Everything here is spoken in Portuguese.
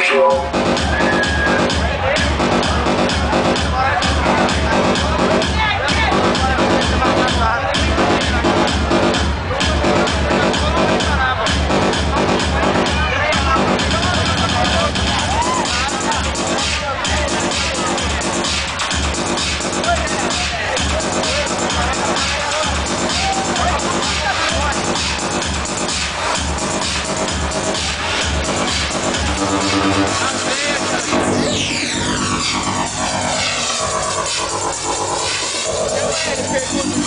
control. Eu quero perguntar.